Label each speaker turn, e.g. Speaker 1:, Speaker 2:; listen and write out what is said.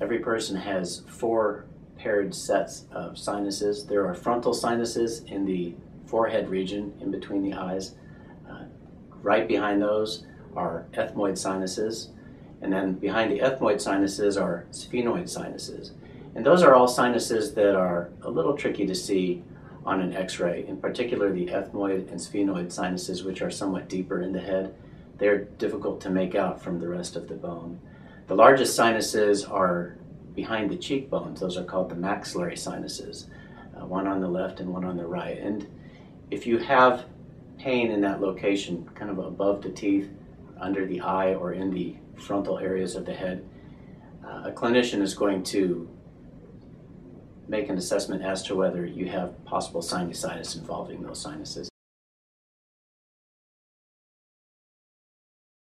Speaker 1: Every person has four paired sets of sinuses. There are frontal sinuses in the forehead region in between the eyes. Uh, right behind those are ethmoid sinuses. And then behind the ethmoid sinuses are sphenoid sinuses. And those are all sinuses that are a little tricky to see on an x-ray, in particular the ethmoid and sphenoid sinuses, which are somewhat deeper in the head. They're difficult to make out from the rest of the bone. The largest sinuses are behind the cheekbones. Those are called the maxillary sinuses, uh, one on the left and one on the right. And if you have pain in that location, kind of above the teeth, under the eye, or in the frontal areas of the head, uh, a clinician is going to make an assessment as to whether you have possible sinusitis involving those sinuses.